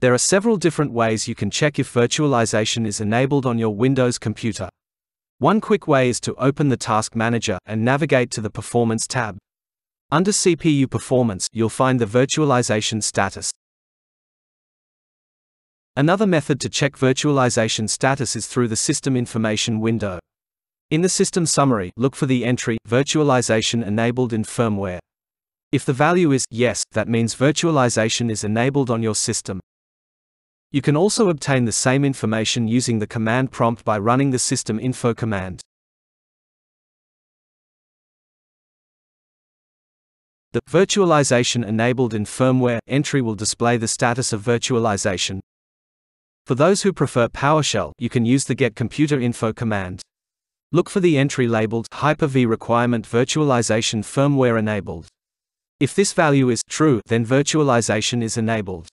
There are several different ways you can check if virtualization is enabled on your Windows computer. One quick way is to open the Task Manager and navigate to the Performance tab. Under CPU Performance, you'll find the virtualization status. Another method to check virtualization status is through the System Information window. In the System Summary, look for the entry Virtualization enabled in firmware. If the value is yes, that means virtualization is enabled on your system. You can also obtain the same information using the command prompt by running the systeminfo command. The virtualization enabled in firmware entry will display the status of virtualization. For those who prefer PowerShell, you can use the Get-ComputerInfo command. Look for the entry labeled Hyper-V requirement virtualization firmware enabled. If this value is true, then virtualization is enabled.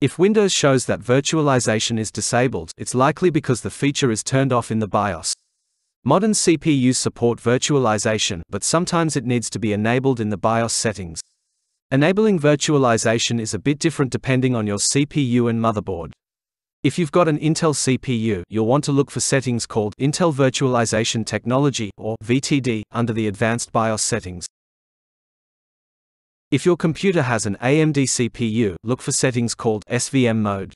If Windows shows that virtualization is disabled, it's likely because the feature is turned off in the BIOS. Modern CPUs support virtualization, but sometimes it needs to be enabled in the BIOS settings. Enabling virtualization is a bit different depending on your CPU and motherboard. If you've got an Intel CPU, you'll want to look for settings called Intel Virtualization Technology, or VTD, under the Advanced BIOS settings. If your computer has an AMD CPU, look for settings called SVM mode.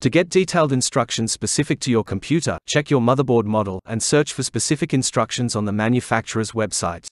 To get detailed instructions specific to your computer, check your motherboard model and search for specific instructions on the manufacturer's website.